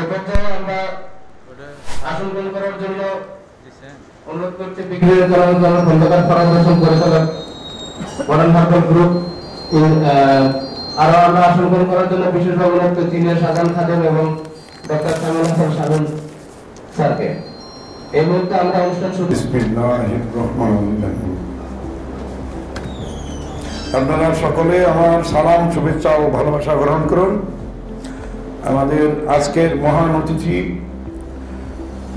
এ পর্যায়ে আমরা আসন গ্রহণ করার জন্য অনুরোধ জন্য খন্দকার ফরাজ মডার্ন গ্রুপ আরও আমরা আসন গ্রহণ করার জন্য বিশেষভাবে অনুরোধ করছি ইলিয়াস খাদেম এবং ডক্টর সামিল হাসান শাহুন স্যারকে। এই মুহূর্তে আমরা অনুষ্ঠান শুরু বিসমিল্লাহির রহমানির রহিম। আপনারা সকলে আমার সালাম শুভেচ্ছা ও ভালোবাসা গ্রহণ করুন। আমাদের আজকের মহান অতিথি,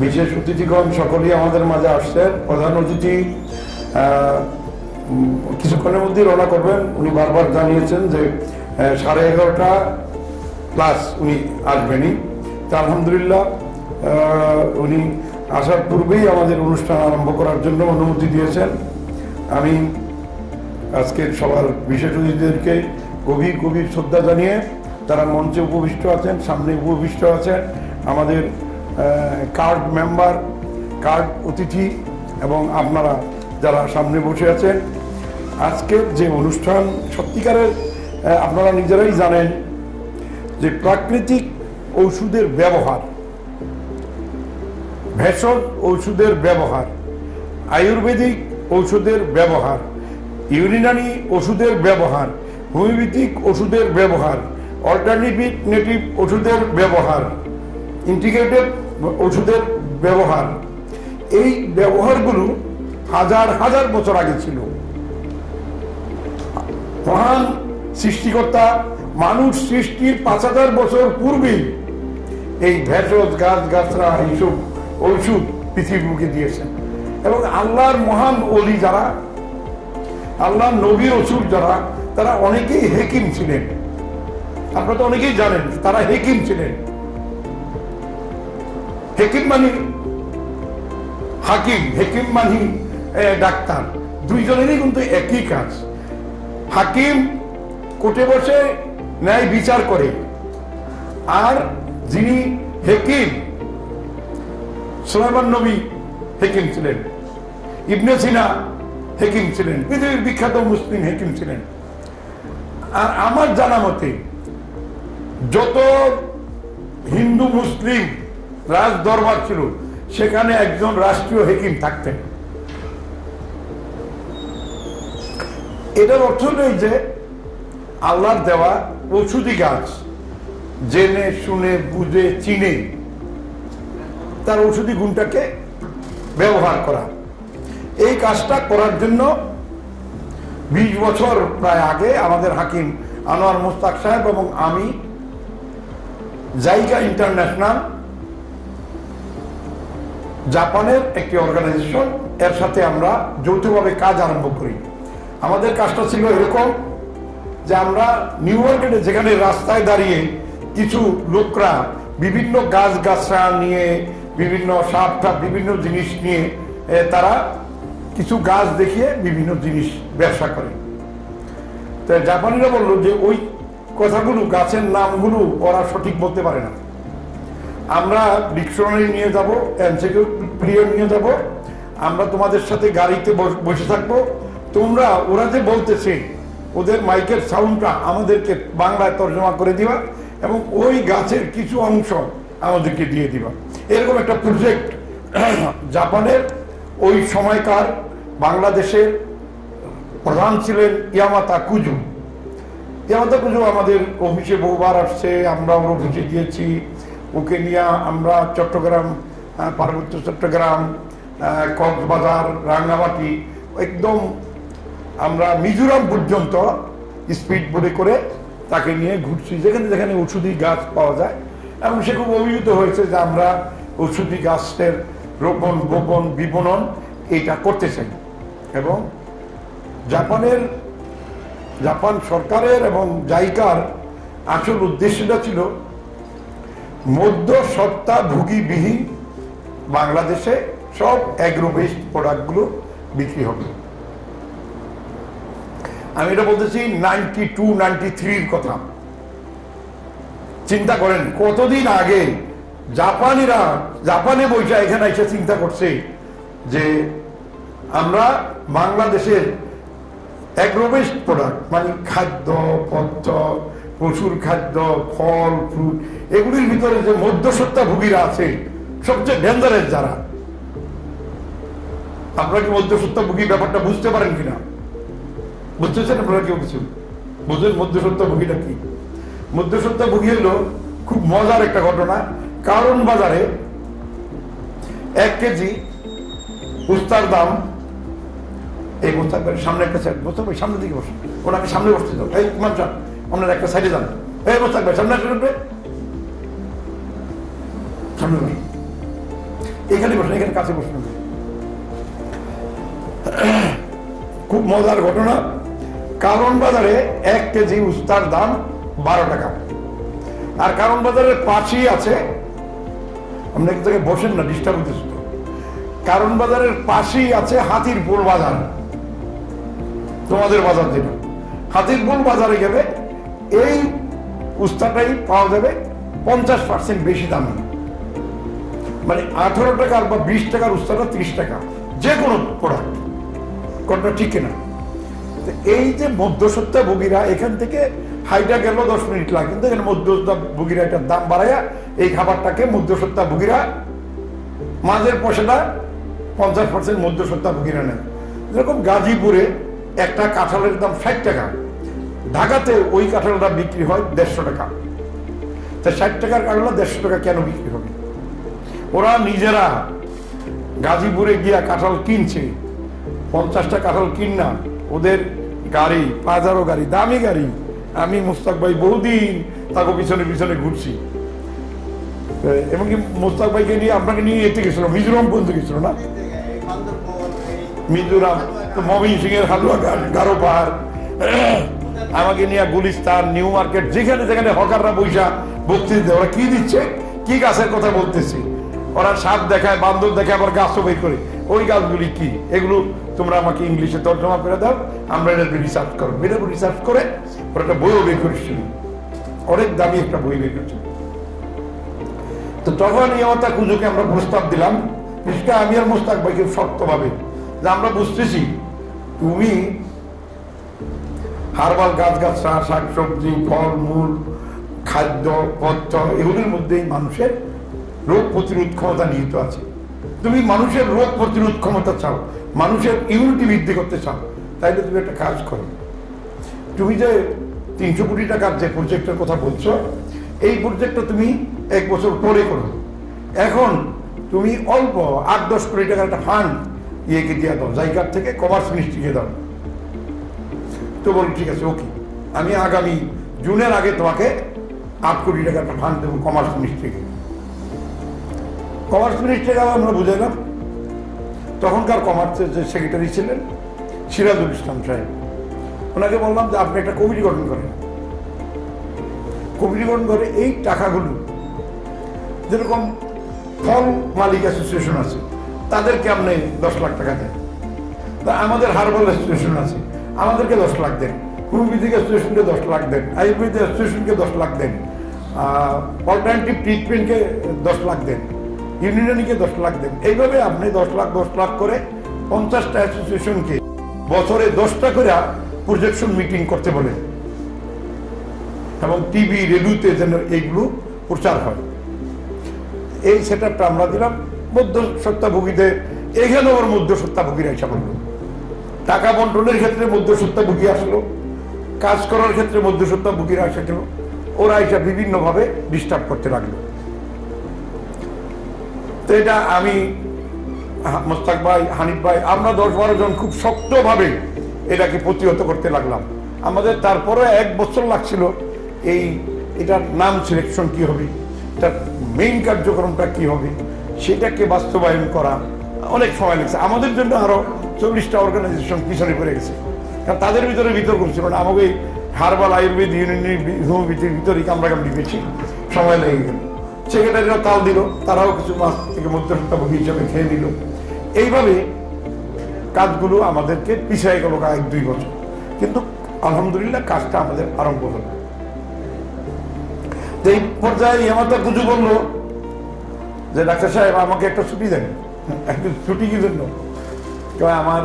বিশেষ অতিথিগণ সকলেই আমাদের মাঝে আসছেন। প্রধান অতিথি কিছুক্ষণের মধ্যেই রওনা করবেন। উনি বারবার জানিয়েছেন যে সাড়ে এগারোটা প্লাস উনি আসবেনই। তা আলহামদুলিল্লাহ উনি আসার পূর্বেই আমাদের অনুষ্ঠান আরম্ভ করার জন্য অনুমতি দিয়েছেন। আমি আজকের সবার বিশেষ অতিথিদেরকে গভীর গভীর শ্রদ্ধা জানিয়ে তারা মঞ্চে উপবিষ্ট আছেন, সামনে উপবিষ্ট আছেন আমাদের কার্ড মেম্বার কার্ড অতিথি এবং আপনারা যারা সামনে বসে আছেন। আজকের যে অনুষ্ঠান, সত্যিকারের আপনারা নিজেরাই জানেন যে প্রাকৃতিক ঔষধের ব্যবহার, ভেষজ ঔষধের ব্যবহার, আয়ুর্বেদিক ঔষধের ব্যবহার, ইউরিনারি ওষুধের ব্যবহার, হোমিওপ্যাথিক ওষুধের ব্যবহার অল্টারনেটিভ ওষুধের ব্যবহার, ইন্টিগ্রেটেড ওষুধের ব্যবহার। এই ব্যবহারগুলো হাজার হাজার বছর আগে ছিল। মহান সৃষ্টিকর্তা, মানুষ সৃষ্টির পাঁচ হাজার বছর পূর্বেই এই ভেষজ, গাছ, গাছরা, এইসব ঔষধ পৃথিবীকে দিয়েছেন। এবং আল্লাহর মহান অলি যারা আল্লাহ নবী রসুল যারা, তারা অনেকেই হেকিম ছিলেন। আপনারা তো অনেকেই জানেন, তারা হেকিম ছিলেন। হেকিম মানে হাকিম, হেকিম মানে ডাক্তার। দুইজনেরই কিন্তু একই কাজ। হাকিম কোর্টে বসে ন্যায় বিচার করে। আর যিনি হেকিম, সোলাইমান নবী হেকিম ছিলেন। ইবনে সিনা হেকিম ছিলেন। পৃথিবীর বিখ্যাত মুসলিম হেকিম ছিলেন। আর আমার জানা মতে যত হিন্দু, মুসলিম রাজ দরবার ছিল, সেখানে একজন রাষ্ট্রীয় হেকিম থাকতেন। এটার অর্থ নেই যে, আল্লাহর দেওয়া ওষুধি গাছ, জেনে, শুনে, বুঝে, চিনে, তার ওষুধি গুণটাকে ব্যবহার করা। এই কাজটা করার জন্য বিশ বছর প্রায় আগে আমাদের হাকিম আনোয়ার মুস্তাক সাহেব এবং আমি জাইকা ইন্টারন্যাশনাল জাপানের একটি অর্গানাইজেশন এর সাথে আমরা যৌথভাবে কাজ আরম্ভ করি। আমাদের কাজটা ছিল এরকম যে আমরা নিউ মার্কেটে যেখানে রাস্তায় দাঁড়িয়ে কিছু লোকরা বিভিন্ন গাছ গাছরা নিয়ে, বিভিন্ন সাপ টাপ বিভিন্ন জিনিস নিয়ে তারা কিছু গাছ দেখিয়ে বিভিন্ন জিনিস ব্যবসা করে। তো জাপানিরা বলল যে ওই কথাগুলো, গাছের নামগুলো ওরা সঠিক বলতে পারে না। আমরা ডিকশনারি নিয়ে যাব, এমসিকিউ পিরিয়ড নিয়ে যাব, আমরা তোমাদের সাথে গাড়িতে বস- বসে থাকব। তোমরা, ওরা যে বলতেছে, ওদের মাইকের সাউন্ডটা আমাদেরকে বাংলায় তর্জমা করে দিবা এবং ওই গাছের কিছু অংশ আমাদেরকে দিয়ে দিবা। এরকম একটা প্রজেক্ট জাপানের ওই সময়কার বাংলাদেশের প্রধান ছিলেন ইয়ামাতা কুজু। ইয়ামাতা কুজু আমাদের অফিসে বহুবার আসছে, আমরা ওর অফিসে গিয়েছি। ওকে নিয়ে আমরা চট্টগ্রাম পার্বত্য চট্টগ্রাম কক্সবাজার, রাঙ্গামাটি, একদম আমরা মিজোরাম পর্যন্ত স্পিড বোর্ডে করে তাকে নিয়ে ঘুরছি। যেখানে যেখানে ওষুধি গাছ পাওয়া যায়। এবং সে খুব অভিভূত হয়েছে যে আমরা ওষুধি গাছের রোপণ গোপন বিপণন এটা করতে চাই। এবং জাপানের জাপান সরকারের এবং জাইকার আসল উদ্দেশ্যটা ছিল মধ্য সত্তা ভুগিবিহীন বাংলাদেশে সব অ্যাগ্রো প্রোডাক্টগুলো বিক্রি হবে। আমি এটা বলতেছি নাইনটি টু, নাইনটি থ্রির কথা। চিন্তা করেন, কতদিন আগে জাপানিরা, জাপানে বইটা এখানে এসে চিন্তা করছে যে আমরা বাংলাদেশের অ্যাগ্রোবেস্ট প্রোডাক্ট মানে খাদ্য পথ্য পশুর খাদ্য, ফল ফ্রুট এগুলির ভিতরে যে মধ্যসত্তা ভুগীরা আছে, সবচেয়ে ডেঞ্জারেস যারা। আপনারা কি মধ্যসত্তা ভুগী ব্যাপারটা বুঝতে পারেন কিনা? বুঝতেছেন আপনারা কেউ কিছু? বুঝলেন মধ্যসত্তা ভুগীটা কি? মধ্যসত্তা ভুগী হলো খুব মজার একটা ঘটনা। কারণ বাজারে এক কেজি উস্তার দাম এই মোস্তাক ভাইয়ের সামনে একটা সাইড মোস্তাক ভাই সামনের দিকে বসুন ওনাকে সামনে বসতে দাও। এই ইমাম সাহেব আপনার একটা সাইডে যান। এই মোস্তাক ভাই সামনে আসুন। সামনে এখানে বসুন, এখানে কাছে বসুন। খুব মজার ঘটনা। কারণ বাজারে এক কেজি উস্তার দাম বারো টাকা। আর কারণ বাজারের পাশেই আছে, আপনি এক জায়গায় বসেন না ডিস্টার্ব হতেছে তো। কারণ বাজারের পাশেই আছে হাতিরপুর বাজার। তোমাদের বাজার যেটা হাতিরপুর বাজারে গেলে এই উস্তাটাই পাওয়া যাবে পঞ্চাশ পার্সেন্ট বেশি দামে। মানে আঠারো টাকার বা বিশ টাকার উস্তাটা ত্রিশ টাকা, যে কোনো প্রোডাক্ট কোনটা ঠিক কিনা? এই যে মধ্যসত্ত্বা ভোগীরা, এখান থেকে হাইটা গেল দশ মিনিট লাগে, কিন্তু এখানে মধ্যসত্ত্বা ভোগীরা এটার দাম বাড়াইয়া এই খাবারটাকে মধ্যসত্ত্বা ভোগীরা মাঝের পয়সাটা পঞ্চাশ পার্সেন্ট মধ্যসত্ত্বা ভোগীরা নেয়। যেরকম গাজীপুরে একটা কাঁঠালের দাম ষাট টাকা। ঢাকাতে ওই কাঁঠালটা বিক্রি হয় দেড়শো টাকা। তা ষাট টাকার কাঁঠালটা দেড়শো টাকা কেন বিক্রি হবে? ওরা নিজেরা গাজীপুরে গিয়া কাঁঠাল কিনছে। পঞ্চাশটা কাঁঠাল কিন না, ওদের গাড়ি পাঁচারো গাড়ি, দামি গাড়ি। আমি মুস্তাক ভাই বহুদিন তাকে পিছনে পিছনে ঘুরছি। এমনকি মুস্তাক ভাইকে নিয়ে আপনাকে নিয়ে এতে গেছিল মিজোরাম পর্যন্ত গেছিল না? মিজোরাম। মমিন সিং এর হালুয়া গারো পাহাড় আমাকে নিয়ে গুলিস্তান, নিউ মার্কেট, যেখানে যেখানে হকাররা বৈশা বক্তৃতা ওরা কি দিচ্ছে? কি গাছের কথা বলতেছে? ওরা সাপ দেখায়, বান্দর দেখায়, আবার গাছও বের করে। ওই গাছগুলি কি? এগুলো তোমরা আমাকে ইংলিশে তর্জমা করে দাও। আমরা এটা রিসার্চ করো এটা রিসার্চ করে ওরা একটা বইও বের করেছিল। অনেক দামি একটা বই বের করেছিল। তো তখন ইয়ামাতা কুজুকে আমরা প্রস্তাব দিলাম আমি আর মোস্তাক ভাইকে শক্তভাবে। যে, আমরা বুঝতেছি তুমি হারবাল গাছ গাছরা শাক সবজি, ফল, মূল, খাদ্য পথ্য এগুলির মধ্যেই মানুষের রোগ প্রতিরোধ ক্ষমতা নিহিত আছে। তুমি মানুষের রোগ প্রতিরোধ ক্ষমতা চাও, মানুষের ইমিউনিটি বৃদ্ধি করতে চাও, তাইলে তুমি একটা কাজ করো। তুমি যে তিনশো কোটি টাকার যে প্রজেক্টের কথা বলছো, এই প্রজেক্টটা তুমি এক বছর পরে করো। এখন তুমি অল্প আট দশ কোটি টাকার একটা ফান্ড ইয়েকে দিয়ে দাও, জায়গার থেকে কমার্স মিনিস্ট্রিকে দাও। তো বল ঠিক আছে, ওকে। আমি আগামী জুনের আগে তোমাকে আট কোটি একটা ফান্ড দেবো কমার্স মিনিস্ট্রিকে। কমার্স মিনিস্ট্রিকে আমরা বুঝাইলাম তখনকার কমার্সের যে সেক্রেটারি ছিলেন সিরাজুল ইসলাম সাহেব, ওনাকে বললাম যে, আপনি একটা কমিটি গঠন করেন। কমিটি গঠন করে এই টাকাগুলো, যেরকম ফল মালিক অ্যাসোসিয়েশন আছে তাদেরকে আপনি দশ লাখ টাকা দেন। তা আমাদের হার্বাল অ্যাসোসিয়েশন আছে, আমাদেরকে দশ লাখ দেন। হোমিওপ্যাথিক অ্যাসোসিয়েশনকে দশ লাখ দেন আয়ুর্বেদিক অ্যাসোসিয়েশনকে দশ লাখ দেন অল্টারনেটিভ ট্রিটমেন্টকে দশ লাখ দেন, ইউনিয়নকে দশ লাখ দেন। এইভাবে আপনি দশ লাখ দশ লাখ করে পঞ্চাশটা অ্যাসোসিয়েশনকে বছরে দশটা করে প্রজেকশন মিটিং করতে বলে এবং টিভি, রেডিওতে যেন এইগুলো প্রচার হয়। এই সেট আমরা দিলাম। মধ্য সত্তাভোগীদের এখানে ওর মধ্য সত্তাভোগীরা এসে বলল টাকা বন্টনের ক্ষেত্রে মধ্য সত্তাভোগী আসলো, কাজ করার ক্ষেত্রে মধ্য সত্তাভোগীরা এসে গেল ওরা এসে বিভিন্নভাবে ডিস্টার্ব করতে লাগল। তো এটা আমি মোস্তাক ভাই, হানিফ ভাই, আমরা দশ বারো জন খুব শক্তভাবে এটাকে প্রতিহত করতে লাগলাম। আমাদের তারপরে এক বছর লাগছিল এই, এটার নাম সিলেকশন কি হবে, এটার মেইন কার্যক্রমটা কি হবে সেটাকে বাস্তবায়ন করা অনেক সময় লাগছে। আমাদের জন্য আরও চল্লিশটা অর্গানাইজেশন পিছনে পড়ে গেছে। কারণ তাদের ভিতরে বিতর্ক ছিল না আমাকে হারবাল আয়ুর্বেদ ইউনিয়নের হোমিওপ্যাথির ভিতরে কামড়াকামড়ি বেশি সময় লেগে গেল। সেক্রেটারিরা তাল দিল, তারাও কিছু মাস থেকে মধ্যস্থভোগী হিসাবে খেয়ে নিল। এইভাবে কাজগুলো আমাদেরকে পিছিয়ে গেল এক দুই বছর। কিন্তু আলহামদুলিল্লাহ কাজটা আমাদের আরম্ভ হলো। এই পর্যায়ে ইয়ামাতা গুজু বলল যে ডাক্তার সাহেব, আমাকে একটা ছুটি দেন। একদিন ছুটি কি জন্য? আমার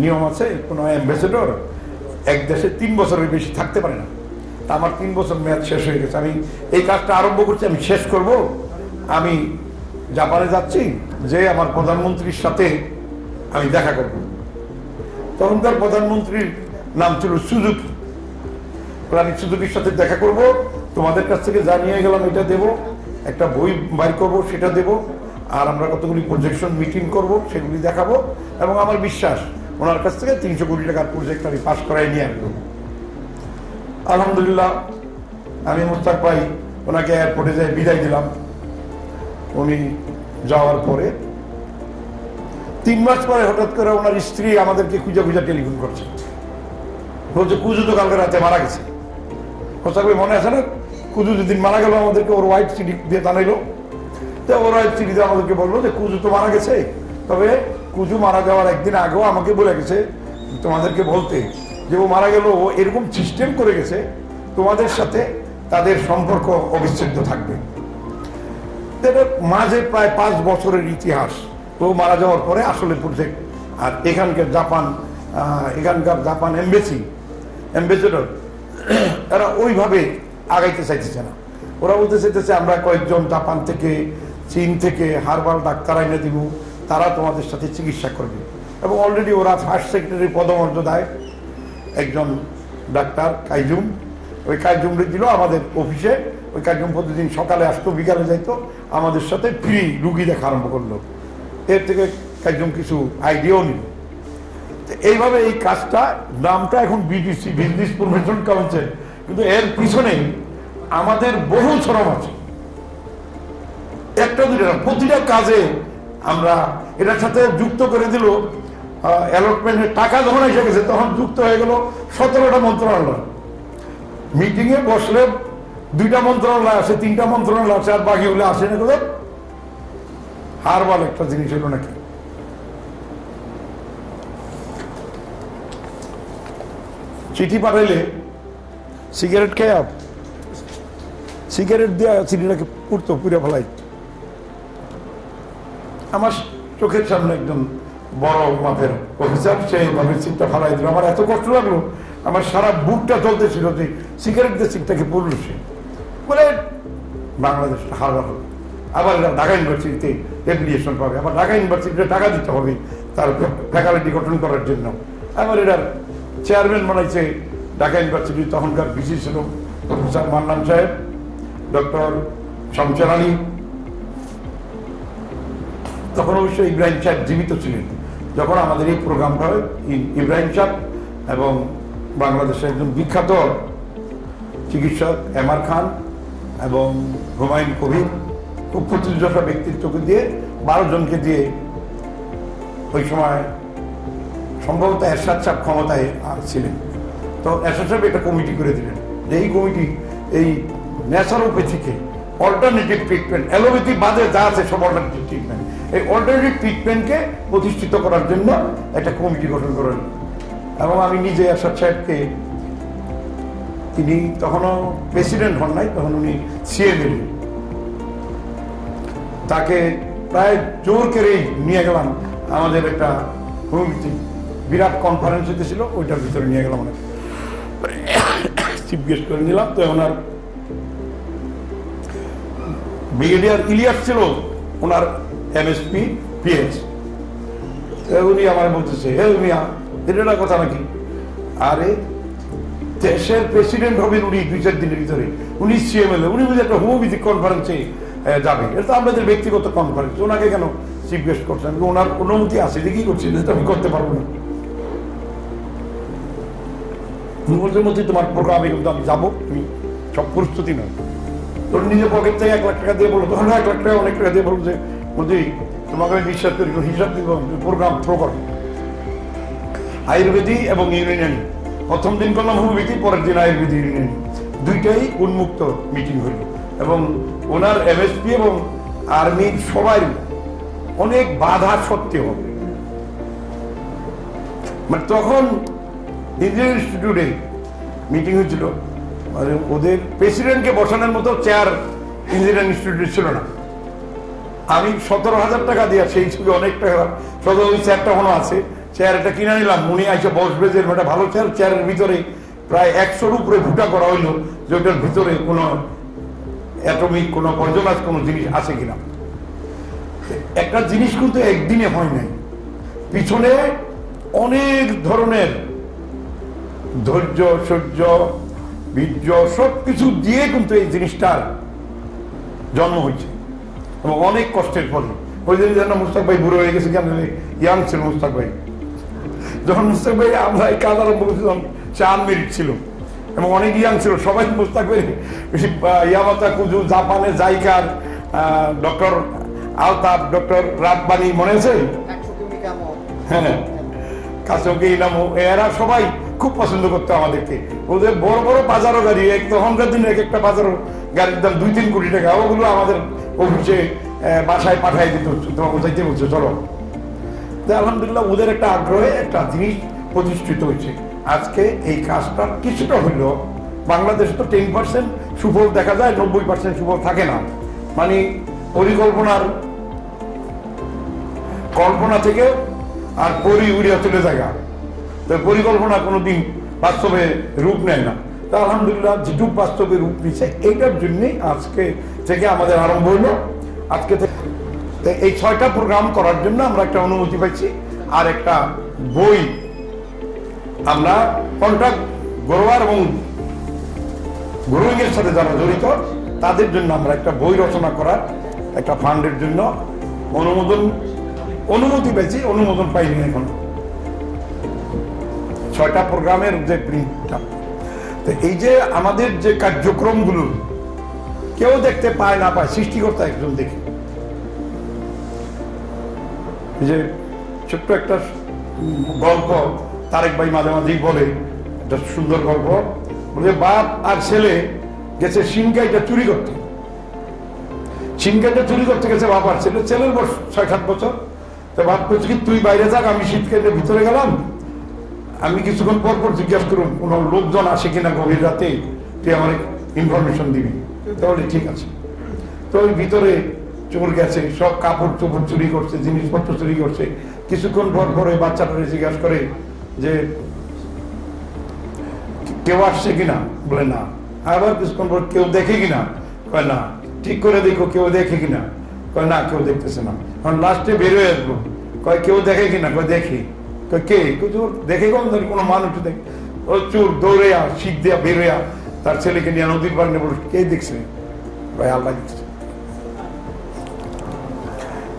নিয়ম আছে, কোনো অ্যাম্বাসেডর এক দেশে তিন বছরের বেশি থাকতে পারে না। তা আমার তিন বছর মেয়াদ শেষ হয়ে গেছে। আমি এই কাজটা আরম্ভ করছি, আমি শেষ করব। আমি জাপানে যাচ্ছি, যে আমার প্রধানমন্ত্রীর সাথে আমি দেখা করব। তখনকার প্রধানমন্ত্রীর নাম ছিল সুজুকি। আমি সুজুকির সাথে দেখা করব, তোমাদের কাছ থেকে জানিয়ে গেলাম, এটা দেব। একটা বই বাইর করব, সেটা দেব, আর আমরা কতগুলি প্রজেকশন মিটিং করব, সেগুলি দেখাবো, এবং আমার বিশ্বাস ওনার কাছ থেকে তিনশো কোটি টাকার প্রজেক্ট আমি পাস করাই নিয়ে আসব। আলহামদুলিল্লাহ, আমি মোস্তাক ভাই ওনাকে এয়ারপোর্টে যাই বিদায় দিলাম। উনি যাওয়ার পরে তিন মাস পরে হঠাৎ করে ওনার স্ত্রী আমাদেরকে খুঁজে খুঁজে টেলিফোন করছে। বলছে, কুজু তো কালকে রাতে মারা গেছে। মোস্তাক ভাই, মনে আছে না? কুজু যেদিন মারা গেল, আমাদেরকে ওর হোয়াইট সিটি দিয়ে জানাইলো। তো ওর ওয়াইফ সিটিতে আমাদেরকে বলল যে কুজু তো মারা গেছে। তবে কুজু মারা যাওয়ার একদিন আগেও আমাকে বলে গেছে, তোমাদেরকে বলতে যে, ও মারা গেল, ও এরকম সিস্টেম করে গেছে, তোমাদের সাথে তাদের সম্পর্ক অবিচ্ছেদ্য থাকবে। মাঝে প্রায় পাঁচ বছরের ইতিহাস। ও মারা যাওয়ার পরে আসলে প্রজেক্ট আর এখানকার জাপান এখানকার জাপান এমবেসি অ্যাম্বাসেডর এরা ওইভাবে আগাইতে চাইতেছে না। ওরা বলতে চাইতেছে, আমরা কয়েকজন জাপান থেকে, চীন থেকে হারবাল ডাক্তার এনে দিব, তারা তোমাদের সাথে চিকিৎসা করবে। এবং অলরেডি ওরা ফার্স্ট সেক্রেটারি পদমর্যাদায় একজন ডাক্তার, কাইজুম। ওই কাইজুম দিল আমাদের অফিসে। ওই কাইজুম প্রতিদিন সকালে আসতো, বিকালে যাইতো, আমাদের সাথে ফ্রি রুগী দেখা আরম্ভ করল। এর থেকে কাইজুম কিছু আইডিয়াও নিল। এইভাবে এই কাজটা, নামটা এখন বিবিসি বিজনেস প্রমোশন কাউন্সিল কিন্তু এর পিছনে আমাদের বহু শ্রম আছে। একটা দুটো প্রতিটা কাজে আমরা এটার সাথে যুক্ত করে দিল অ্যালটমেন্টের টাকা যখন এসে গেছে, তখন যুক্ত হয়ে গেল সতেরোটা মন্ত্রণালয়। মিটিংয়ে বসলে দুইটা মন্ত্রণালয় আছে, তিনটা মন্ত্রণালয় আছে, আর বাকিগুলো আসে না কোথাও হারবাল একটা জিনিস হলো নাকি? চিঠি পাঠাইলে সিগারেট খেয়ে সিগারেট দেওয়া চিঠিটাকে পুড়তো পুড়ে ফেলাই। আমার চোখের সামনে একজন বড় মাপের অফিসার সেইভাবে সিটটা ফালাই দিল। আমার এত কষ্ট লাগল, আমার সারা বুকটা চলতেছিল যে সিগারেট দিয়ে পড়ল সে। বলে, বাংলাদেশ হারবার হবে আবার ঢাকা ইউনিভার্সিটিতে অ্যাপ্লিকেশন পাবে, আবার ঢাকা ইউনিভার্সিটিতে টাকা দিতে হবে তার ফ্যাকাল্টি গঠন করার জন্য। আবার এটার চেয়ারম্যান বানাইছে ঢাকা ইউনিভার্সিটি তখনকার বিসি ছিল প্রফেসর মান্নান সাহেব, ডক্টর শমচার আলী। তখন অবশ্য ইব্রাহিম সাহেব জীবিত ছিলেন। যখন আমাদের এই প্রোগ্রামটা হয় ইব্রাহিম সাহেব এবং বাংলাদেশের একজন বিখ্যাত চিকিৎসক এমআর খান এবং হুমায়ুন কবির খুব প্রতিযোগিতা ব্যক্তিত্বকে দিয়ে বারো জনকে দিয়ে ওই সময় সম্ভবত এরশাদ সাহেব ক্ষমতায় ছিলেন। তো এরশাদ সাহেব একটা কমিটি করে দিলেন যে এই কমিটি এই ন্যাচারোপ্যাথিকে অল্টারনেটিভ ট্রিটমেন্ট অ্যালোপ্যাথি বাদে যা আছে সব অল্টারনেটিভ ট্রিটমেন্ট এই অল্টারনেটিভ ট্রিটমেন্টকে প্রতিষ্ঠিত করার জন্য একটা কমিটি গঠন করেন। এবং আমি নিজে এরশাদ সাহেবকে, তিনি তখনও প্রেসিডেন্ট হন নাই, তখন উনি সিএম তাকে প্রায় জোর করেই নিয়ে গেলাম, আমাদের একটা হোমিওপ্যাথি বিরাট কনফারেন্স হতেছিল ওইটার ভিতরে নিয়ে গেলাম। অনেক গেস্ট করে নিলাম, তো ওনার ব্রিগেডিয়ার ইলিয়াস ছিল, ওনার এমএসপি পিএস উনি আমার বলতেছে, হে মিয়া, এটা কথা নাকি? আরে, দেশের প্রেসিডেন্ট হবেন উনি দুই চার দিনের ভিতরে। উনি সিএমএলএ, উনি বুঝে একটা হোমিওপ্যাথিক কনফারেন্সে যাবে। এটা তো আমাদের ব্যক্তিগত কনফারেন্স ওনাকে কেন গেস্ট করছেন? ওনার অনুমতি আছে যে কি করছি এটা আমি করতে পারব না। বলছেন মধ্যে তোমার প্রোগ্রামে কিন্তু আমি যাব। তুমি সব প্রস্তুতি নয় তোর নিজের পকেট থেকে এক লাখ টাকা দিয়ে বলল তখন এক লাখ টাকা অনেক টাকা দিয়ে বলল যে, মোদি, তোমাকে আমি বিশ্বাস করি হিসাব দিব প্রোগ্রাম থ্রো করো। আয়ুর্বেদিক এবং ইউনানি প্রথম দিন করলাম হোমিওপ্যাথি, পরের দিন আয়ুর্বেদিক ইউনানি দুইটাই উন্মুক্ত মিটিং হইল এবং ওনার এমএসপি এবং আর্মির সবাই অনেক বাধা সত্ত্বেও মানে তখন ইঞ্জিনিয়ারিং ইনস্টিটিউটে মিটিং হয়েছিল। মানে ওদের প্রেসিডেন্টকে বসানোর মতো চেয়ার ইঞ্জিনিয়ারিং ইনস্টিটিউটে ছিল না। আমি সতেরো হাজার টাকা দিয়ে সেই ছবি অনেক টাকা সতেরো ওই চেয়ারটা এখনও আছে। চেয়ার এটা কিনে নিলাম। উনি আইসে বসবে যে একটা ভালো চেয়ার চেয়ারের ভিতরে প্রায় একশোর উপরে ফুটা করা হইল যে ওটার ভিতরে কোনো অ্যাটমিক কোনো পয়জনাস কোনো জিনিস আছে কিনা। একটা জিনিস কিন্তু একদিনে হয় নাই। পিছনে অনেক ধরনের ধৈর্য সহ্য বীর্য সব কিছু দিয়ে কিন্তু এই জিনিসটার জন্ম হয়েছে। এবং অনেক কষ্টের ফলে। ওই দিন যেন মুস্তাক ভাই বুড়ো হয়ে গেছে কেন ইয়াং ছিল মুস্তাক ভাই। যখন মুস্তাক ভাই আমরা এই কাজ আরম্ভ করেছিলাম সে আনমেরিট ছিল। এবং অনেক ইয়াং ছিল। সবাই মুস্তাক ভাই ইয়ামাতা কুজু জাপানে জাইকার ডক্টর আলতাফ ডক্টর রাব্বানি মনে আছে? হ্যাঁ। ইনাম এরা সবাই খুব পছন্দ করতো আমাদেরকে। ওদের বড় বড় বাজারও গাড়ি, এক তখনকার দিনে এক একটা বাজারও গাড়ির দাম দুই তিন কোটি টাকা, ওগুলো আমাদের অফিসে বাসায় পাঠাই দিত। তোমাকে যাইতে বলছে, চলো। আলহামদুলিল্লাহ, ওদের একটা আগ্রহে একটা জিনিস প্রতিষ্ঠিত হয়েছে। আজকে এই কাজটা কিছুটা হইল, বাংলাদেশে তো টেন পার্সেন্ট সুফল দেখা যায়, নব্বই পার্সেন্ট সুফল থাকে না। মানে পরিকল্পনার কল্পনা থেকে আর পরি উড়িয়া চলে জায়গা পরিকল্পনা কোনোদিন বাস্তবে রূপ নেয় না। তা আলহামদুলিল্লাহ যেটুক বাস্তবে রূপ নিচ্ছে এইটার জন্যই আজকে থেকে আমাদের আরম্ভ হলো। আজকে থেকে এই ছয়টা প্রোগ্রাম করার জন্য আমরা একটা অনুমতি পাইছি আর একটা বই। আমরা কন্ট্রাক্ট গড়োয়ার এবং গ্রোয়িং এর সাথে যারা জড়িত, তাদের জন্য আমরা একটা বই রচনা করার একটা ফান্ডের জন্য অনুমোদন, অনুমতি পেয়েছি অনুমোদন পাইনি এখন। ছয়টা প্রোগ্রামের যে প্রিন্টটা তো এই যে আমাদের যে কার্যক্রমগুলো, কেউ দেখতে পায় না পায় সৃষ্টিকর্তা একজন দেখে। যে ছোট্ট একটা গল্প, তারেক ভাই মাঝে মাঝেই বলে, একটা সুন্দর গল্প। বলে বাপ আর ছেলে গেছে সিংকাইটা চুরি করতে। সিংকাইটা চুরি করতে গেছে বাপ আর ছেলে। ছেলের বয়স ছয় সাত বছর। তো বাপ করছে কি, তুই বাইরে যাক, আমি শীতকালের ভিতরে গেলাম। আমি কিছুক্ষণ পর পর জিজ্ঞাসা করুন, কোনো লোকজন আসে কিনা গভীর রাতে? তুই আমার ইনফরমেশন দিবি। তাহলে ঠিক আছে। তো ওই ভিতরে চোর গেছে, সব কাপড় চোপড় চুরি করছে, জিনিসপত্র চুরি করছে। কিছুক্ষণ পর পর ওই বাচ্চাটারে জিজ্ঞাসা করে যে, কেউ আসছে কিনা? বলে, না। আবার কিছুক্ষণ পর কেউ দেখে কিনা? কয়, না। ঠিক করে দেখো, কেউ দেখে কিনা? কয়, না, কেউ দেখতেছে না। কারণ লাস্টে বেরোয় আসব। কয়, কেউ দেখে কিনা? কয়, দেখে। কয় কে? দেখে ধরে কোনো মানুষ দেখে ও চোর দৌড়ে আ শীত দিয়া বেরোয় তার ছেলেকে নিয়ে নদীর পাড়ে বলে, কে দেখছে? ভাই, আল্লাহ দেখছে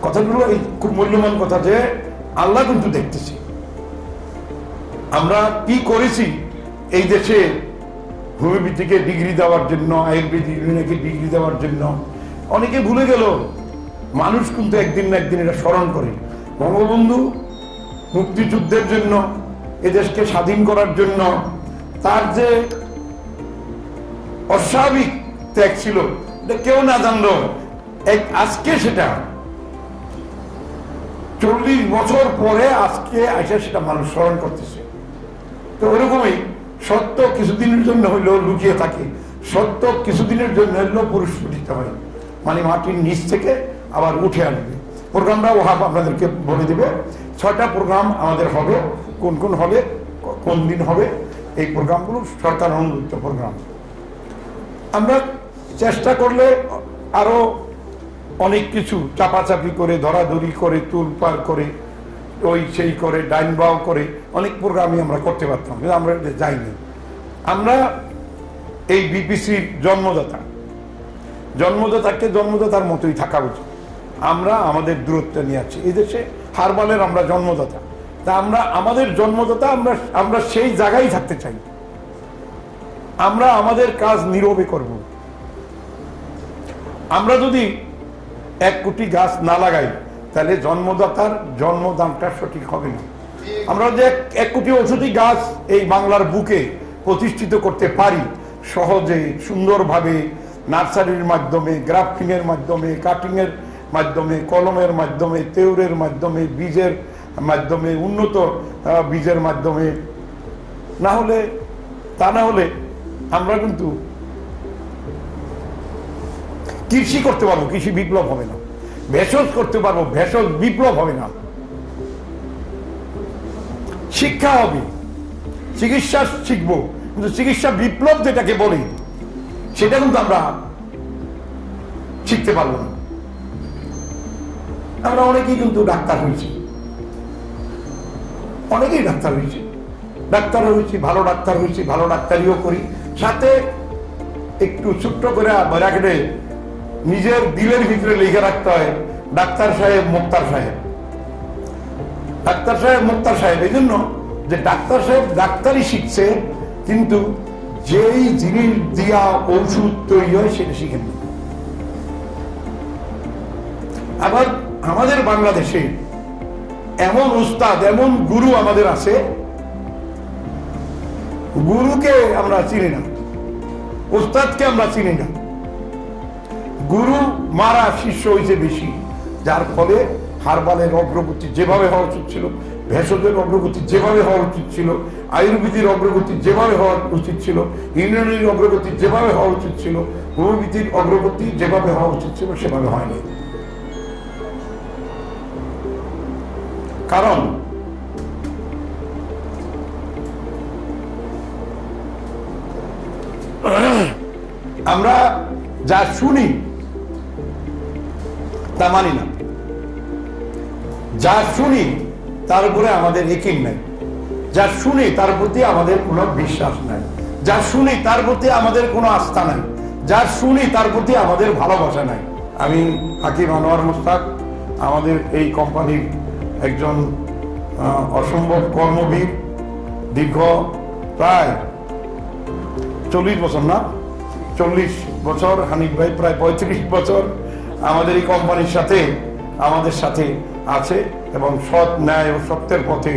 কথাগুলো এই খুব মূল্যবান কথা যে আল্লাহ কিন্তু দেখতেছি। আমরা কি করেছি? এই দেশে হোমিওপ্যাথিকে ডিগ্রি দেওয়ার জন্য, আয়ুর্বেদিক ডিগ্রি দেওয়ার জন্য অনেকে ভুলে গেল। মানুষ কিন্তু একদিন না একদিন এটা স্মরণ করে। বঙ্গবন্ধু মুক্তিযুদ্ধের জন্য, এদেশকে স্বাধীন করার জন্য, তার যে অস্বাভাবিক ত্যাগ ছিল কেউ না জানলো। এক আজকে সেটা, চল্লিশ বছর পরে আজকে এসে সেটা মানুষ স্মরণ করতেছে। তো ওরকমই, সত্য কিছুদিনের জন্য হইলেও লুকিয়ে থাকে, সত্য কিছুদিনের জন্য হইলেও পুরস্ফুটিত হয়। মানে মাটির নিচ থেকে আবার উঠে আসবে। প্রোগ্রামটা ওহাব আপনাদেরকে বলে দিবে। ছয়টা প্রোগ্রাম আমাদের হবে। কোন কোন হবে, কোন দিন হবে, এই প্রোগ্রামগুলো সরকার অনুমোদিত প্রোগ্রাম আমরা চেষ্টা করলে আরও অনেক কিছু চাপাচাপি করে, ধরাধরি করে তুলপার করে, ওই সেই করে, ডাইন বাও করে অনেক প্রোগ্রামই আমরা করতে পারতাম, কিন্তু আমরা যাইনি। আমরা এই বিপিসির জন্মদাতা। জন্মদাতাকে জন্মদাতার মতোই থাকা উচিত। আমরা আমাদের দূরত্ব নিয়ে আছি। এই দেশে হারবালের আমরা জন্মদাতা। তা আমরা, আমাদের জন্মদাতা আমরা আমরা সেই জায়গায় থাকতে চাই। আমরা আমাদের কাজ নীরবে করব। আমরা যদি এক কোটি গাছ না লাগাই, তাহলে জন্মদাতার জন্মদানটা সঠিক হবে না। আমরা যে এক- কোটি ওষুধি গাছ এই বাংলার বুকে প্রতিষ্ঠিত করতে পারি, সহজে, সুন্দরভাবে নার্সারির মাধ্যমে গ্রাফটিং এর মাধ্যমে কাটিং এর মাধ্যমে, কলমের মাধ্যমে, তেউরের মাধ্যমে, বীজের মাধ্যমে, উন্নত বীজের মাধ্যমে। না হলে, তা না হলে আমরা কিন্তু কৃষি করতে পারব, কৃষি বিপ্লব হবে না। ভেষজ করতে পারব, ভেষজ বিপ্লব হবে না। শিক্ষা হবে, চিকিৎসা শিখব, কিন্তু চিকিৎসা বিপ্লব যেটাকে বলি, সেটা কিন্তু আমরা শিখতে পারব না। আমরা অনেকেই কিন্তু ডাক্তার হয়েছি। অনেকেই ডাক্তার হয়েছি। ডাক্তার হয়েছি, ভালো ডাক্তার হয়েছি, ভালো ডাক্তারিও করি। সাথে একটু ছোট্ট করে ব্র্যাকেটে নিজের দিলের ভিতরে লিখে রাখতে হয়, ডাক্তার সাহেব, মুক্তার সাহেব। ডাক্তার সাহেব, মুক্তার সাহেব এই জন্য যে ডাক্তার সাহেব ডাক্তারই শিখছে, কিন্তু যেই জিনিস দিয়া ঔষধ তৈরি হয়, সেটা শিখেন আবার আমাদের বাংলাদেশে এমন উস্তাদ, এমন গুরু আমাদের আছে, গুরুকে আমরা চিনি না, উস্তাদকে আমরা চিনি না। গুরু মারা শিষ্য হয়েছে বেশি, যার ফলে হারবালের অগ্রগতি যেভাবে হওয়া উচিত ছিল, ভেষজের অগ্রগতি যেভাবে হওয়া উচিত ছিল, আয়ুর্বেদের অগ্রগতি যেভাবে হওয়া উচিত ছিল ইউনানির অগ্রগতি যেভাবে হওয়া উচিত ছিল হোমিওপ্যাথির অগ্রগতি যেভাবে হওয়া উচিত ছিল, সেভাবে হয়নি। কারণ আমরা যা শুনি, তা মানি না। যা শুনি, তার উপরে আমাদের একিন নাই। যা শুনি, তার প্রতি আমাদের কোনো বিশ্বাস নাই। যা শুনি, তার প্রতি আমাদের কোনো আস্থা নাই। যা শুনি, তার প্রতি আমাদের ভালোবাসা নাই। আমি হাকিম আনোয়ার মুস্তাক, আমাদের এই কোম্পানির একজন অসম্ভব কর্মবীর, দীর্ঘ প্রায় চল্লিশ বছর না? চল্লিশ বছর, হানিফ ভাই প্রায় পঁয়ত্রিশ বছর আমাদের এই কোম্পানির সাথে, আমাদের সাথে আছে এবং সৎ ন্যায় ও সত্যের পথে